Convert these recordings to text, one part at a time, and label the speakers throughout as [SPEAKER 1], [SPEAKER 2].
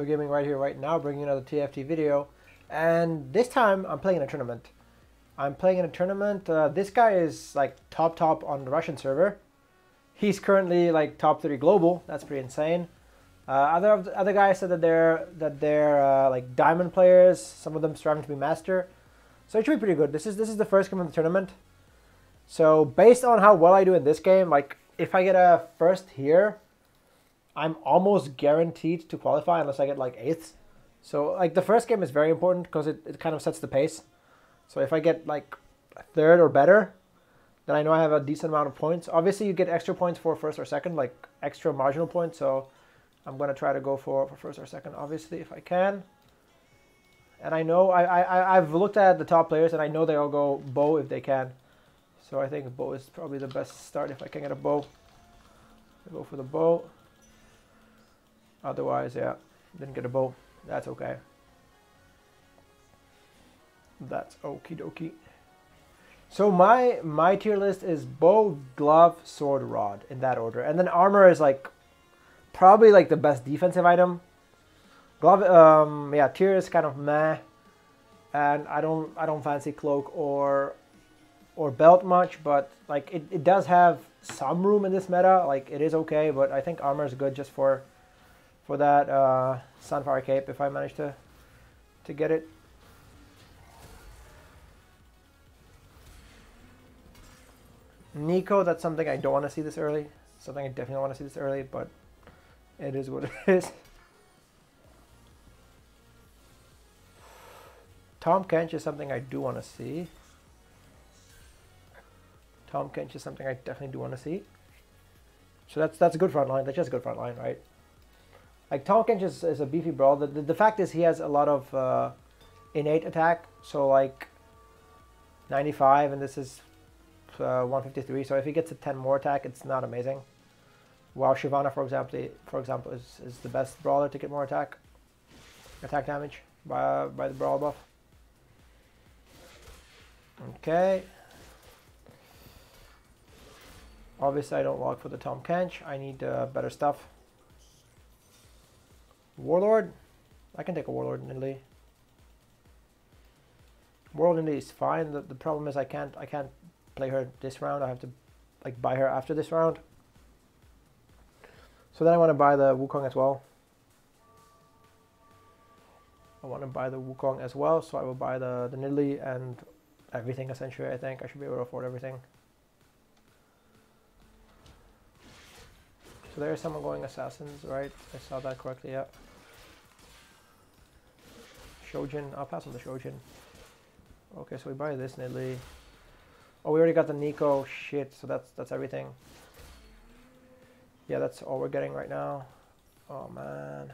[SPEAKER 1] So Gaming right here, right now, bringing another TFT video. And this time, I'm playing in a tournament. I'm playing in a tournament. Uh, this guy is like top top on the Russian server. He's currently like top 30 global. That's pretty insane. Uh, other other guys said that they're that they're uh, like diamond players. Some of them striving to be master. So it should be pretty good. This is this is the first game of the tournament. So based on how well I do in this game, like if I get a first here, I'm almost guaranteed to qualify unless I get like eighth. So like the first game is very important because it, it kind of sets the pace. So if I get like third or better, then I know I have a decent amount of points. Obviously you get extra points for first or second, like extra marginal points. So I'm gonna try to go for, for first or second, obviously, if I can. And I know I, I I've looked at the top players and I know they all go bow if they can. So I think bow is probably the best start if I can get a bow. I go for the bow. Otherwise, yeah, didn't get a bow. That's okay. That's okie dokie. So my my tier list is bow, glove, sword, rod in that order, and then armor is like probably like the best defensive item. Glove, um, yeah, tier is kind of meh, and I don't I don't fancy cloak or or belt much, but like it, it does have some room in this meta. Like it is okay, but I think armor is good just for for that uh, Sunfire Cape if I manage to, to get it. Neeko, that's something I don't want to see this early. Something I definitely want to see this early, but it is what it is. Tahm Kench is something I do want to see. Tahm Kench is something I definitely do want to see. So that's that's a good front line. That's just a good front line, right? Like Tahm Kench is, is a beefy brawl. The, the, the, fact is he has a lot of uh, innate attack. So like 95 and this is uh, 153. So if he gets a 10 more attack, it's not amazing. While Shyvana, for example, for example, is, is the best brawler to get more attack, attack damage by, by the brawl buff. Okay. Obviously, I don't log for the Tahm Kench. I need uh, better stuff. Warlord? I can take a Warlord Nidalee. Warlord Nidalee is fine. The, the problem is I can't I can't play her this round. I have to like buy her after this round. So then I want to buy the Wukong as well. I want to buy the Wukong as well, so I will buy the, the Nidalee and everything essentially, I think. I should be able to afford everything. So there's someone going assassins, right? I saw that correctly, yeah. Shojin, I'll pass on the Shojin. Okay, so we buy this Nidalee. Oh, we already got the Neeko, Shit, so that's that's everything. Yeah, that's all we're getting right now. Oh man.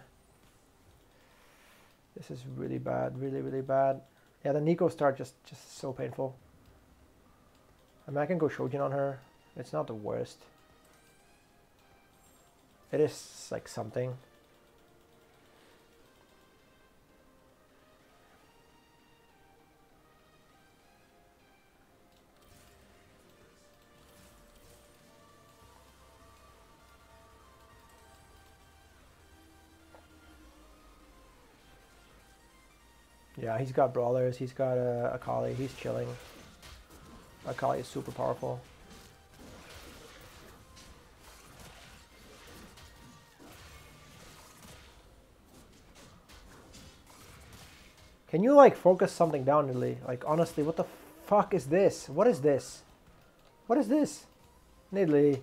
[SPEAKER 1] This is really bad, really, really bad. Yeah, the Neeko start just just so painful. I mean, I can go Shojin on her. It's not the worst. It is like something. Yeah, he's got brawlers. He's got a Akali. He's chilling. Akali is super powerful. Can you like focus something down, Nidalee? Like honestly, what the fuck is this? What is this? What is this? Nidalee.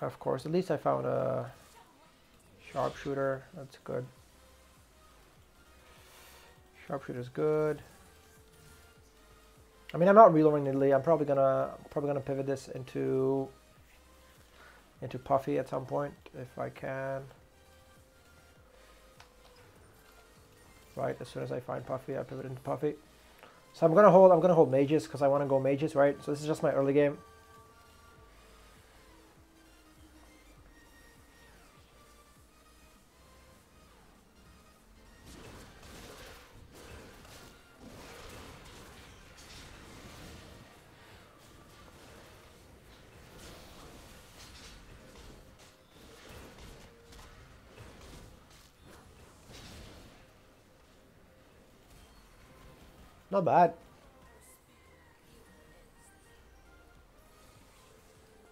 [SPEAKER 1] Of course, at least I found a sharpshooter. That's good. Sharpshooter's good. I mean, I'm not reloading Nidalee. I'm probably gonna probably gonna pivot this into into Puffy at some point if I can. Right? As soon as I find Puffy, I pivot into Puffy. So I'm gonna hold. I'm gonna hold mages because I want to go mages, right? So this is just my early game. Not bad.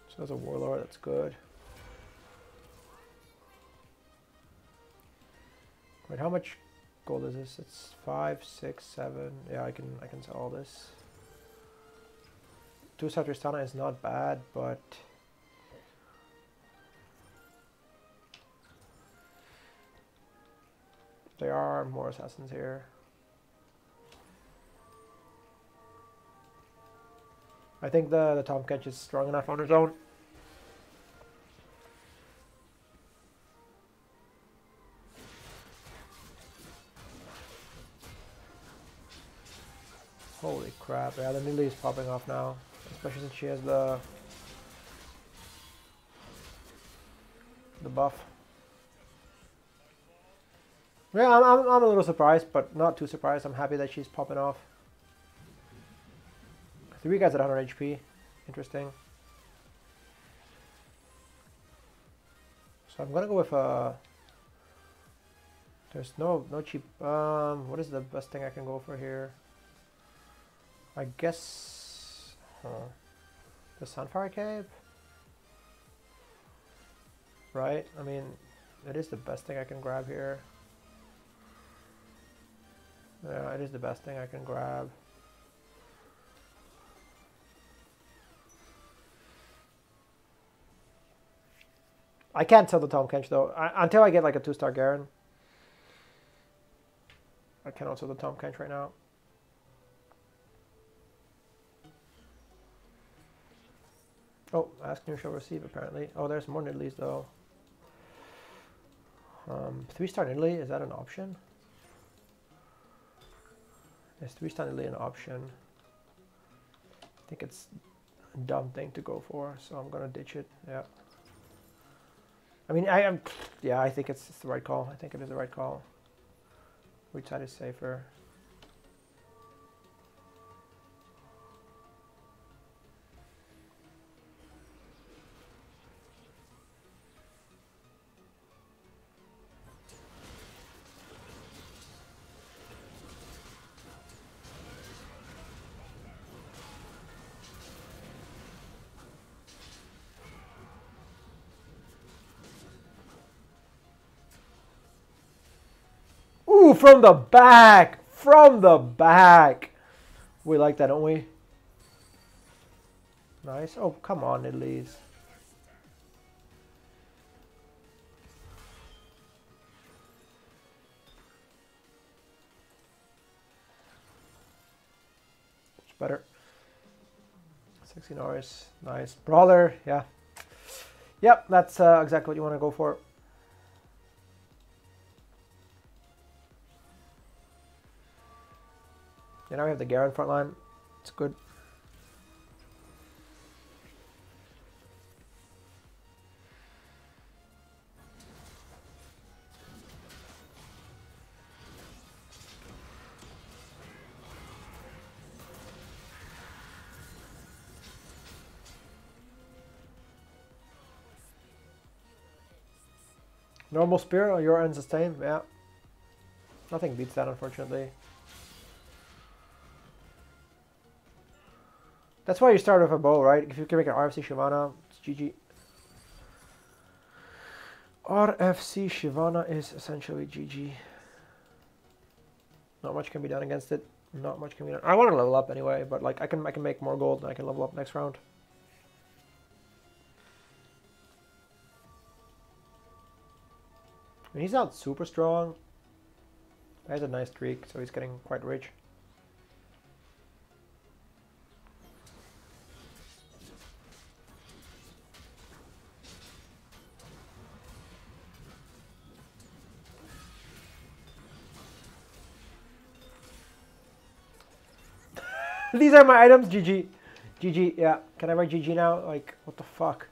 [SPEAKER 1] So there's a warlord, that's good. Wait, how much gold is this? It's five, six, seven. Yeah, I can I can sell all this. Two star Tristana is not bad, but there are more assassins here. I think the, the Tahm Kench is strong enough on his own. Holy crap, yeah, the Nidalee is popping off now. Especially since she has the... the buff. Yeah, I'm, I'm, I'm a little surprised, but not too surprised. I'm happy that she's popping off. Three guys at 100 HP. Interesting. So I'm gonna go with uh there's no no cheap um what is the best thing I can go for here? I guess huh, the Sunfire Cape? Right? I mean it is the best thing I can grab here. Yeah, it is the best thing I can grab. I can't sell the Tahm Kench though. I, until I get like a two-star Garen. I cannot sell the Tahm Kench right now. Oh, ask new shall receive apparently. Oh, there's more Nidalees though. Um, three-star Nidalee, is that an option? Is three-star Nidalee an option? I think it's a dumb thing to go for, so I'm gonna ditch it. Yeah. I mean, I am, yeah, I think it's, it's the right call. I think it is the right call. Side is safer? From the back! From the back! We like that, don't we? Nice. Oh, come on, Nidalees. Much better. 16 hours. Nice. Brawler, yeah. Yep, that's uh, exactly what you want to go for. Yeah, now we have the Garen front line. It's good. Normal spear, your ends the same, yeah. Nothing beats that unfortunately. That's why you start with a bow, right? If you can make an RFC Shyvana, it's GG. RFC Shyvana is essentially GG. Not much can be done against it. Not much can be done. I want to level up anyway, but like I can I can make more gold and I can level up next round. I mean, he's not super strong. He has a nice streak, so he's getting quite rich. These are my items. GG. GG. Yeah. Can I write GG now? Like, what the fuck?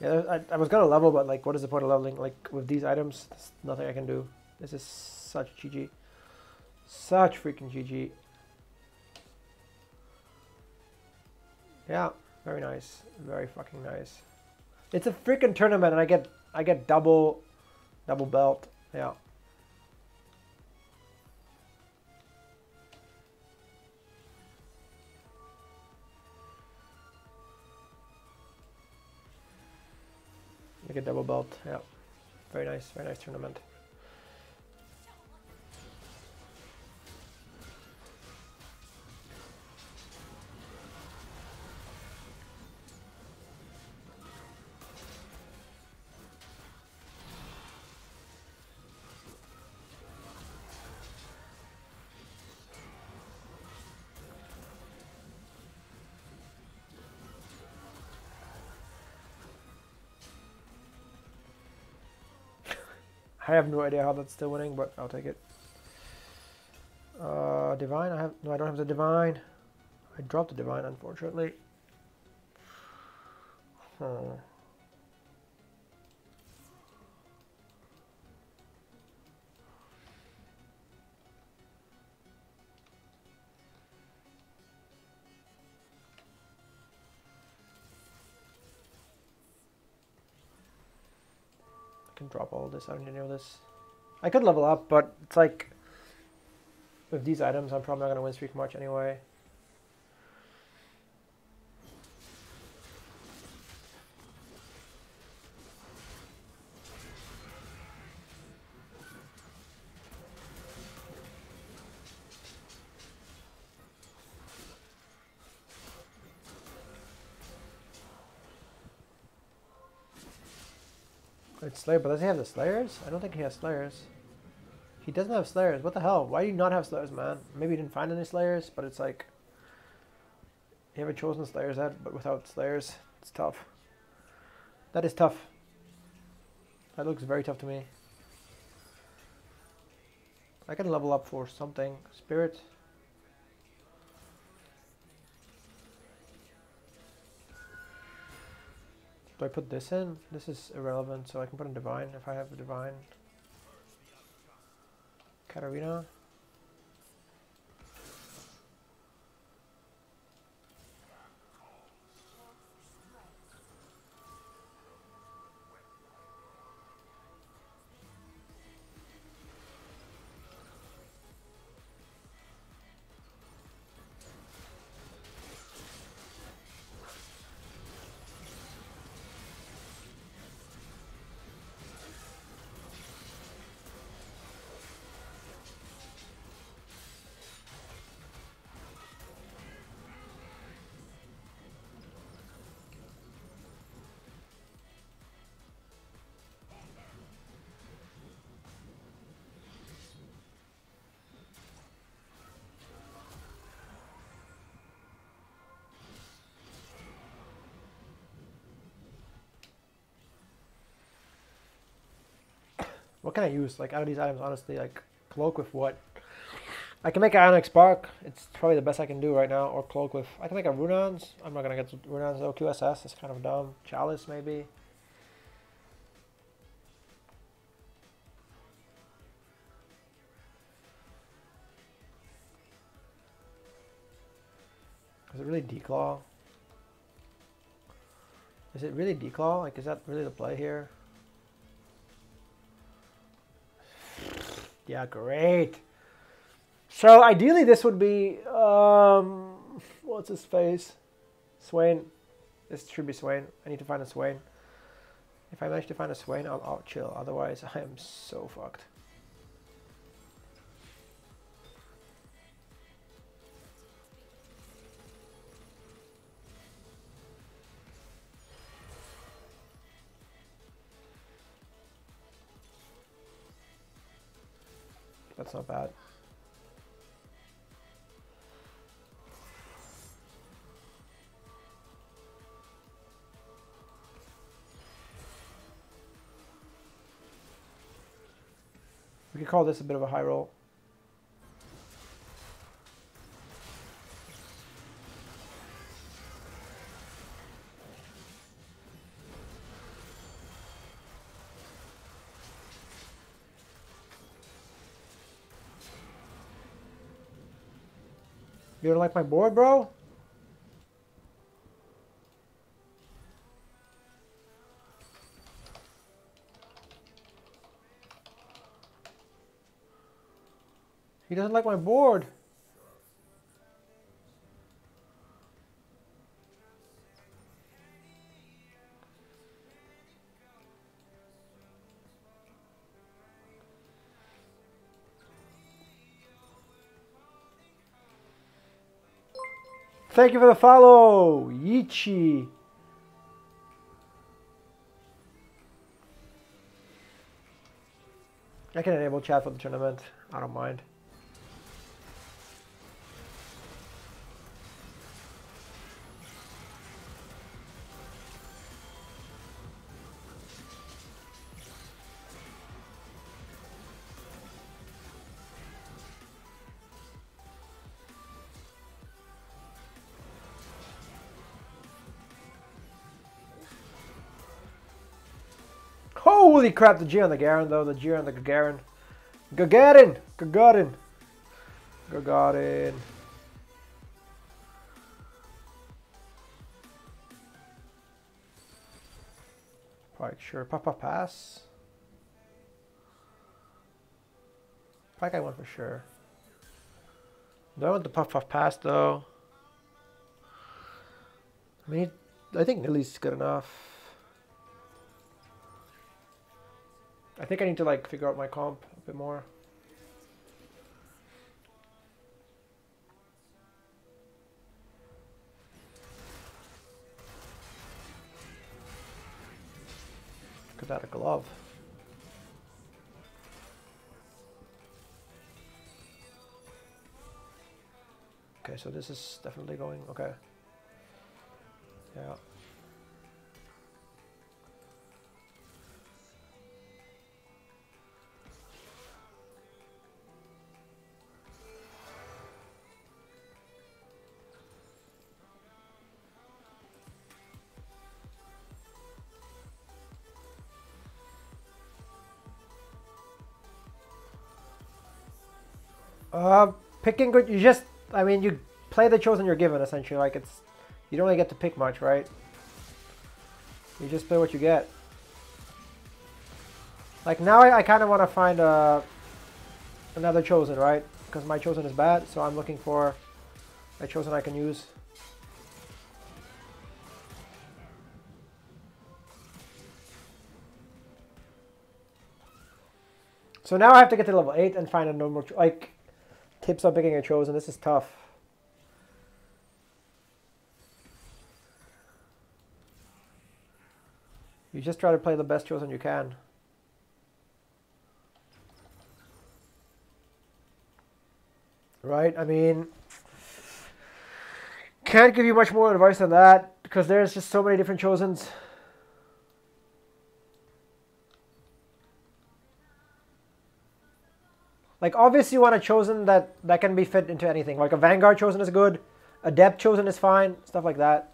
[SPEAKER 1] Yeah, I, I was gonna level, but like, what is the point of leveling? Like, with these items, there's nothing I can do. This is such GG. Such freaking GG. Yeah, very nice. Very fucking nice. It's a freaking tournament and I get I get double double belt. Yeah. Like a double belt, yeah. Very nice, very nice tournament. I have no idea how that's still winning, but I'll take it. Uh, divine, I have no, I don't have the divine. I dropped the divine, unfortunately. Drop all this. I don't need any of this. I could level up, but it's like with these items, I'm probably not gonna win streak much anyway. Slayer, but does he have the Slayers? I don't think he has Slayers. He doesn't have Slayers. What the hell? Why do you not have Slayers, man? Maybe you didn't find any Slayers, but it's like... You haven't chosen Slayers yet, but without Slayers, it's tough. That is tough. That looks very tough to me. I can level up for something. Spirit. Do I put this in? This is irrelevant, so I can put in Divine if I have a Divine. Katarina. What can I use? Like out of these items, honestly, like cloak with what? I can make an Ionic Spark. It's probably the best I can do right now. Or cloak with. I can make a Runaan's. I'm not gonna get Runaan's though. QSS is kind of dumb. Chalice maybe. Is it really Declaw? Is it really Declaw? Like, is that really the play here? Yeah, great. So ideally this would be, um, what's his face? Swain. This should be Swain. I need to find a Swain. If I manage to find a Swain, I'll, I'll chill. Otherwise, I am so fucked. That's not bad. We could call this a bit of a high roll. You don't like my board, bro? He doesn't like my board. Thank you for the follow, Yichi. I can enable chat for the tournament. I don't mind. Holy crap, the G on the Garen though, the G on the Gagarin. Gagarin! Gagarin! Gagarin. Pike, sure. Papa pass. Pike I want for sure. Do I want the puff puff pass though? I mean, I think Nilly's good enough. I think I need to like figure out my comp a bit more. Could that a glove? Okay, so this is definitely going, okay. Yeah. Uh, picking good. You just, I mean, you play the chosen you're given essentially. Like it's, you don't really get to pick much, right? You just play what you get. Like now, I, I kind of want to find a uh, another chosen, right? Because my chosen is bad, so I'm looking for a chosen I can use. So now I have to get to level 8 and find a normal, like, tips on picking a chosen. This is tough. You just try to play the best chosen you can. Right? I mean, can't give you much more advice than that because there's just so many different chosens. Like obviously you want a chosen that that can be fit into anything. Like a Vanguard chosen is good, a Depth chosen is fine, stuff like that.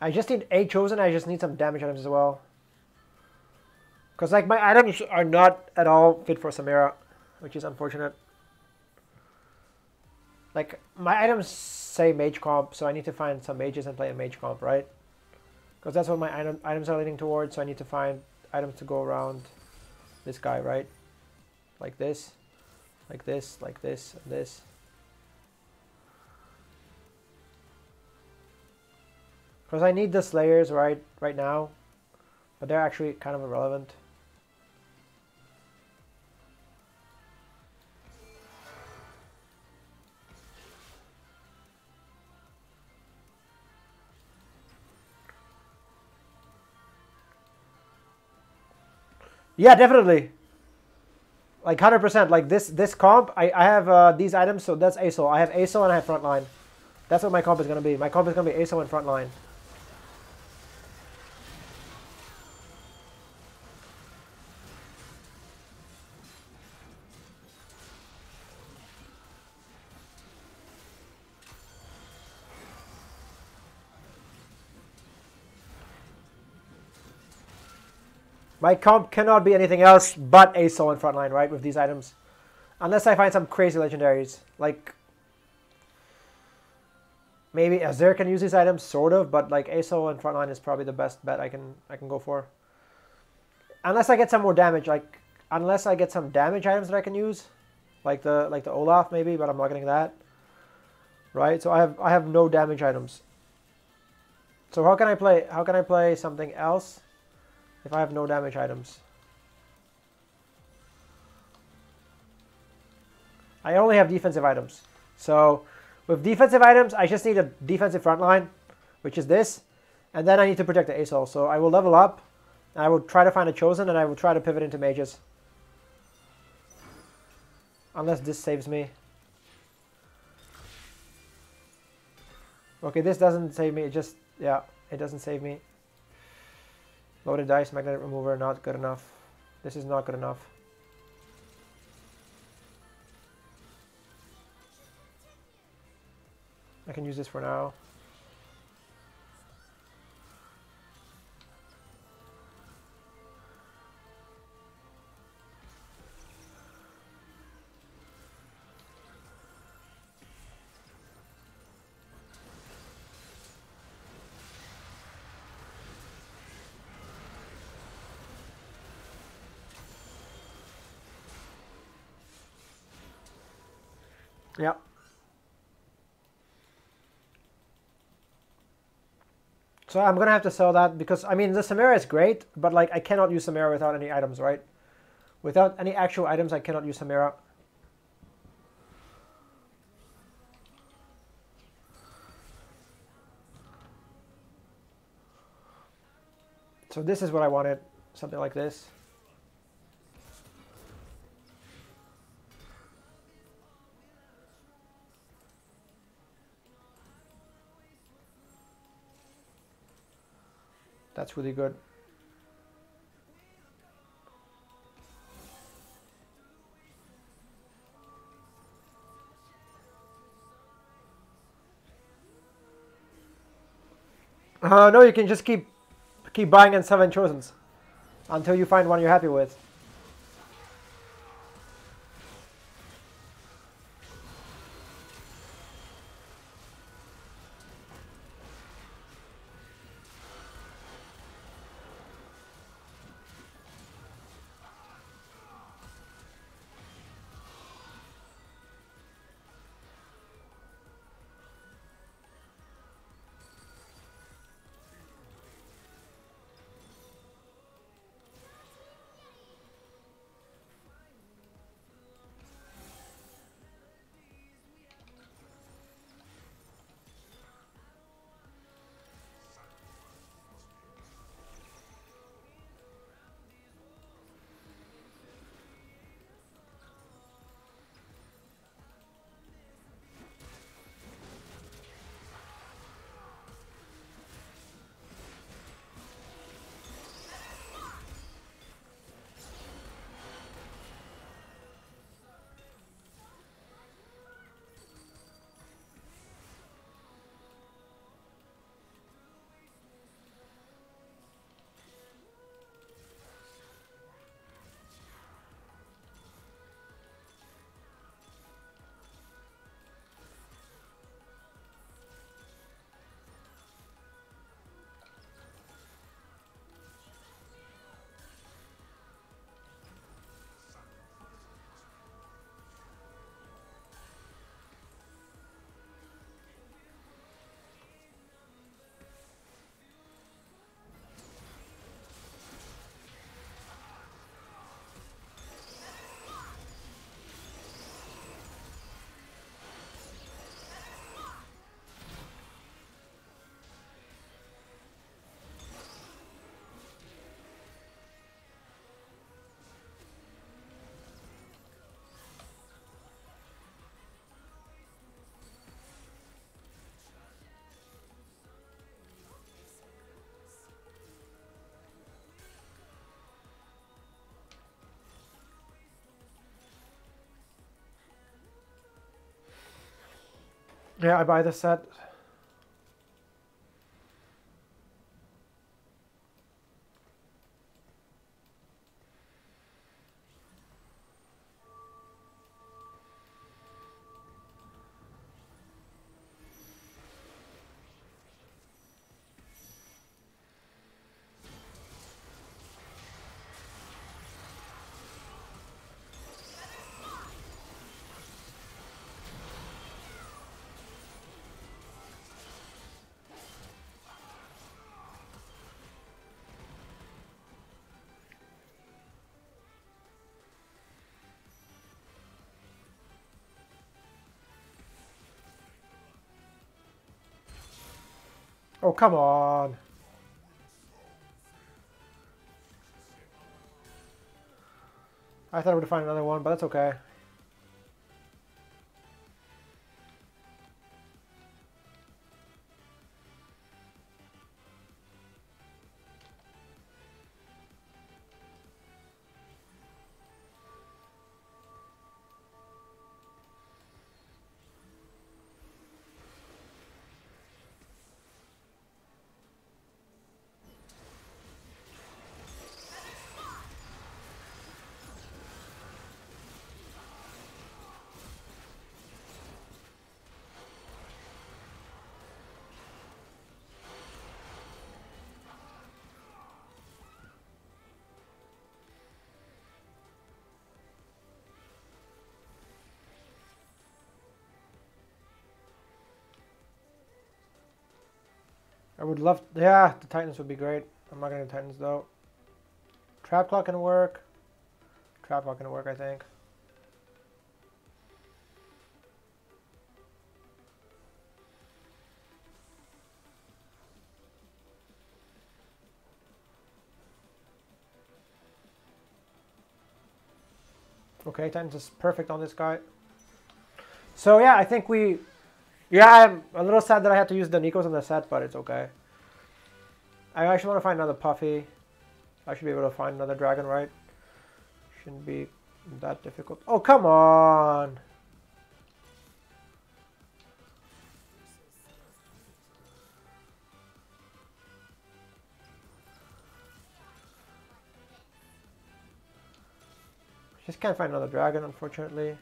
[SPEAKER 1] I just need a chosen. I just need some damage items as well. Because like my items are not at all fit for Samira, which is unfortunate. Like my items say mage comp, so I need to find some mages and play a mage comp, right? Because that's what my item, items are leading towards, so I need to find items to go around this guy, right? Like this, like this, like this, and this. Because I need the Slayers right right now, but they're actually kind of irrelevant. Yeah, definitely. Like 100%. Like this this comp, I, I have uh, these items, so that's ASO. I have ASO and I have frontline. That's what my comp is going to be. My comp is going to be ASO and frontline. My comp cannot be anything else but ASO in frontline, right, with these items. Unless I find some crazy legendaries. Like, maybe Azir can use these items, sort of, but like ASO and frontline is probably the best bet I can I can go for. unless I get some more damage, like unless I get some damage items that I can use, like the like the Olaf maybe, but I'm not getting that. Right, so I have I have no damage items. So how can I play how can I play something else if I have no damage items? I only have defensive items. So with defensive items, I just need a defensive front line, which is this. And then I need to protect the ASOL. So I will level up. I will try to find a Chosen, and I will try to pivot into mages. Unless this saves me. Okay, this doesn't save me. It just, yeah, it doesn't save me. Loaded dice, magnetic remover, not good enough. This is not good enough. I can use this for now. Yep. So I'm gonna have to sell that because I mean the Samira is great, but like I cannot use Samira without any items, right? Without any actual items, I cannot use Samira. So this is what I wanted, something like this. That's really good. Uh, no, you can just keep keep buying and selling chosens until you find one you're happy with. Yeah, I buy the set. Come on. I thought I would find another one, but that's okay. Would love, yeah, the Titans would be great. I'm not gonna do Titans though. Trap Claw can work. Trap Claw can work, I think. Okay, Titans is perfect on this guy. So yeah, I think we yeah, I'm a little sad that I had to use the Neekos on the set, but it's okay. I actually want to find another Puffy. I should be able to find another Dragon, right? Shouldn't be that difficult. Oh, come on! Just can't find another dragon, unfortunately.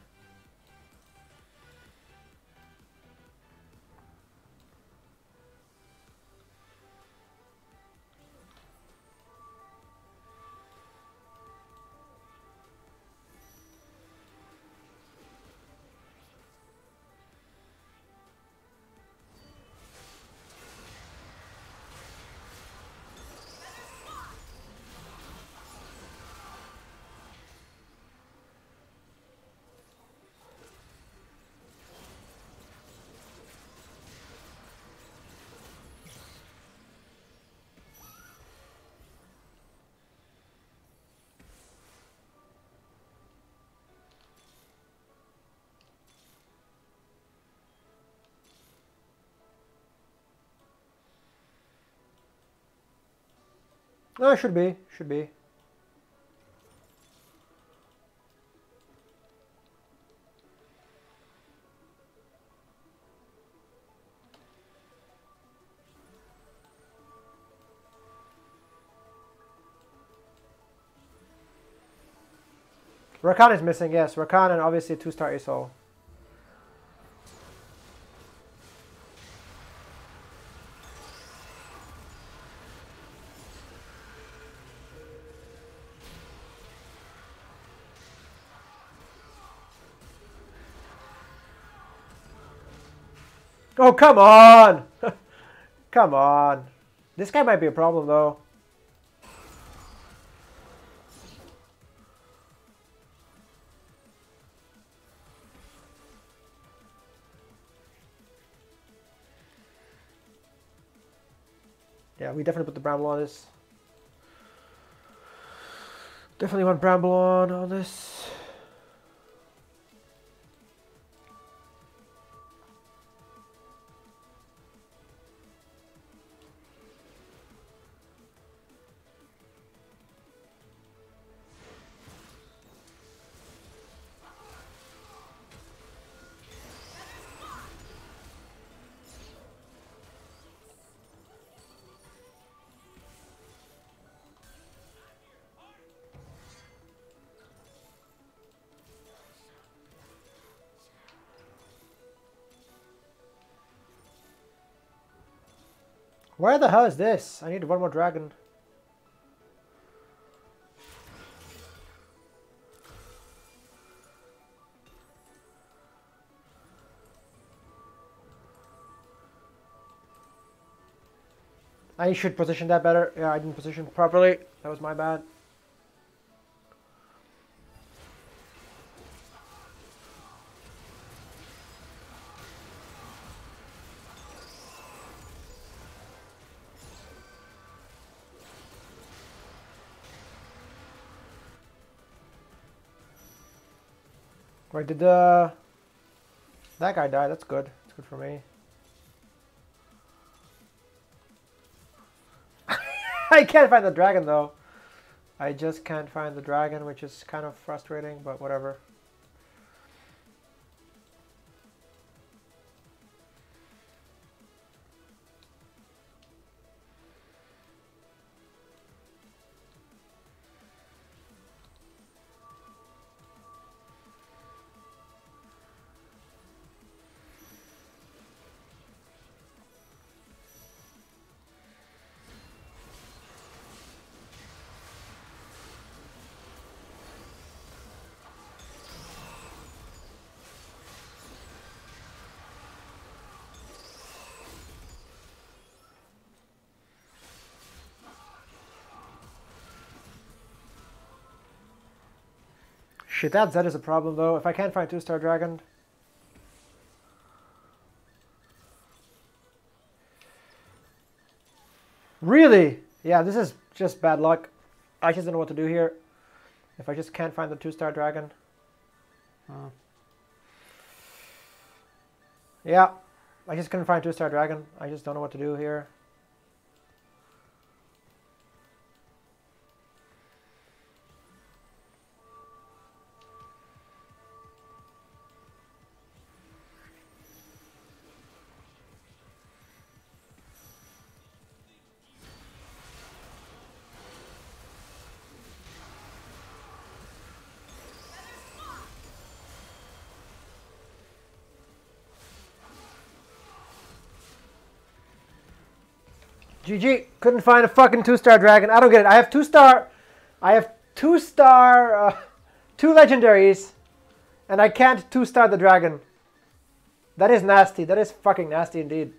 [SPEAKER 1] No, it should be. Should be. Rakan is missing, yes. Rakan and obviously two-star ASOL. Oh, come on! come on. This guy might be a problem, though. Yeah, we definitely put the bramble on this. Definitely want bramble on on this. Where the hell is this? I need one more dragon. I should position that better. Yeah, I didn't position properly. That was my bad. Wait, did the that guy die? That's good. That's good for me. I can't find the dragon though. I just can't find the dragon, which is kind of frustrating, but whatever. Shit, that Z is a problem though. If I can't find two-star dragon. Really? Yeah, this is just bad luck. I just don't know what to do here. If I just can't find the two-star dragon. Uh. Yeah, I just couldn't find two-star dragon. I just don't know what to do here. GG. Couldn't find a fucking two-star dragon. I don't get it. I have two-star... I have two-star... Uh, two legendaries. And I can't two-star the dragon. That is nasty. That is fucking nasty indeed.